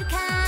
るか